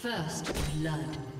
First blood.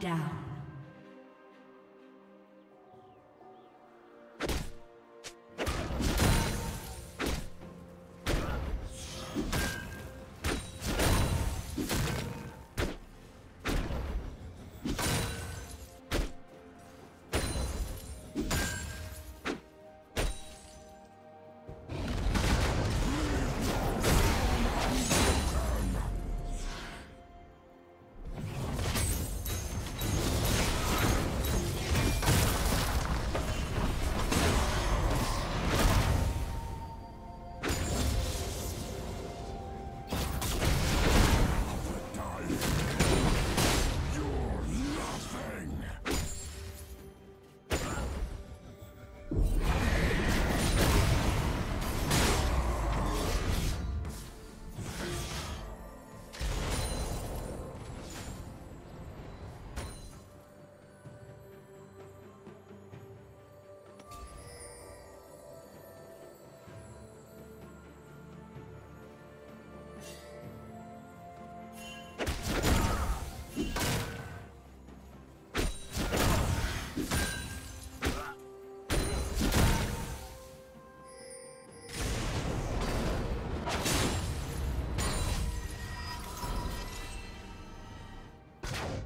Down.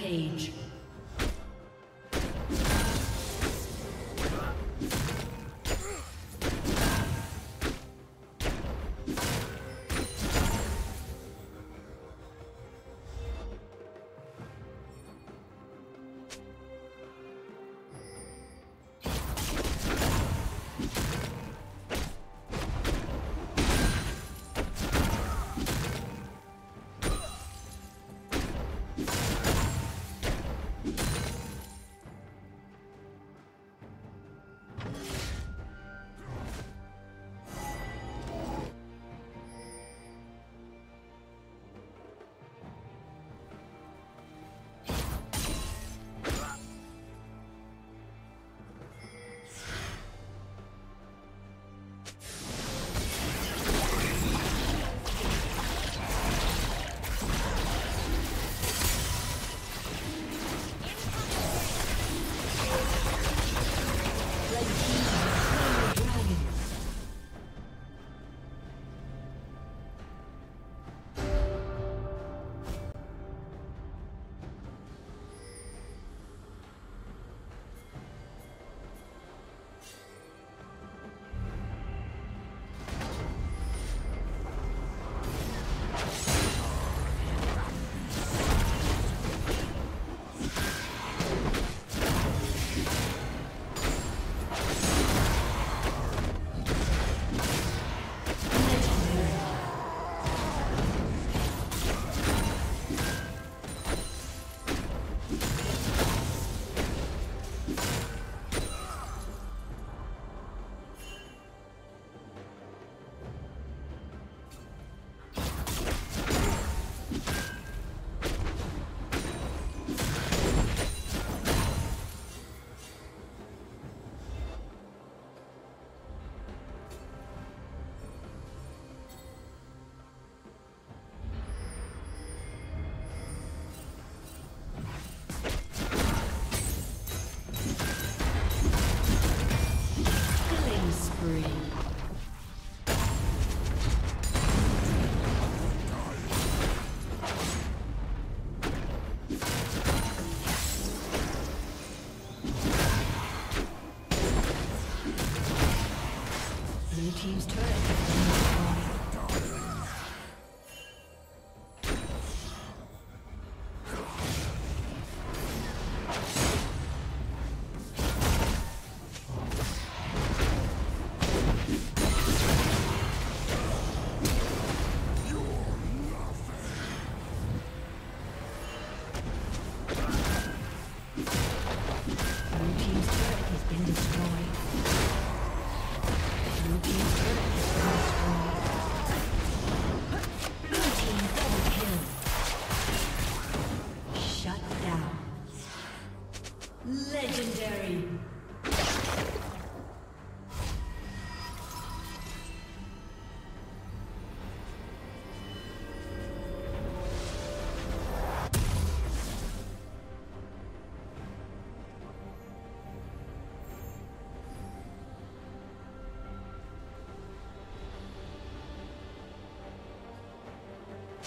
Rampage.